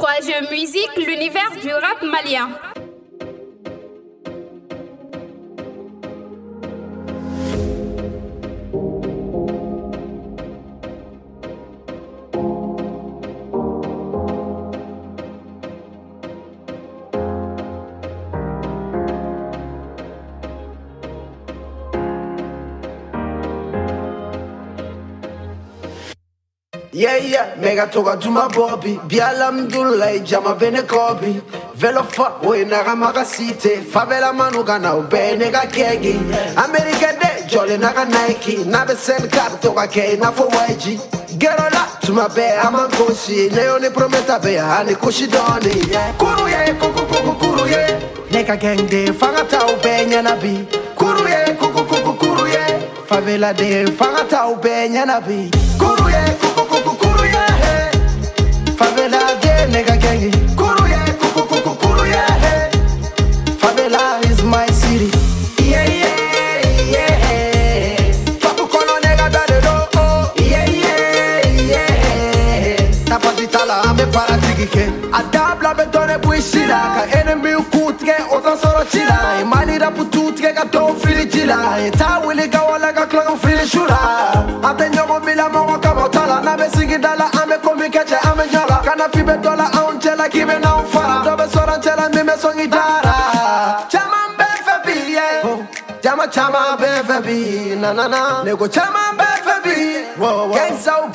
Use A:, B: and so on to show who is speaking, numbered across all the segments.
A: 3 jeux musique, l'univers du rap malien.
B: Yeah, yeah, mega toga juma bobi Bialamdulillah, jama bene kobi Velo fa, we naga maga Favela manu gana ube nega kegi. America de, jolly naga Nike. Nabe send card toga ke na fo YG Gero la, tuma be ama koshi Neo ni prometa be hani kushi doni. Kuru ye, kuku kuku kuru ye. Nega gang de, fanga tau be nyana bi. Kuru ye, kuku kuku kuru ye. Favela de, fanga tau be nyana bi. Kuru ye, tala an bɛ baara tigi kɛ a dabila i si la ka enemiw k'u tigɛ o t'an sɔrɔ mali rapu t'u ka dɔw fili ji la a ye taa ka tila fili su la a tɛ ɲɔgɔn bila mɔgɔ kama o t'a la n'an komi kɛ cɛ an kana fi bɛ dɔ la anw cɛ la k'i bɛ n'anw fara dɔ bɛ sɔrɔ an bi ye jama caman bɛ bi na na na. Ne ko caman bi gangstaw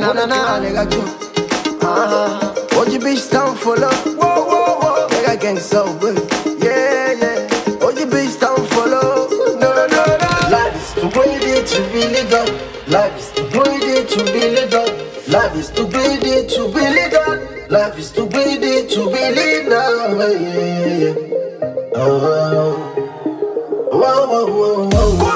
B: na na na. Nigga ju uh-huh. Oji bitch stand for love Whoa whoa whoa. Nigga gang so good. Yeah yeah. Oji bitch stand for love No no no no. Life is too greedy to be legal Life is too greedy to be legal Life is too greedy to be legal Life is too greedy to be legal yeah, yeah, yeah. Oh, Whoa, whoa, whoa, whoa. Kuru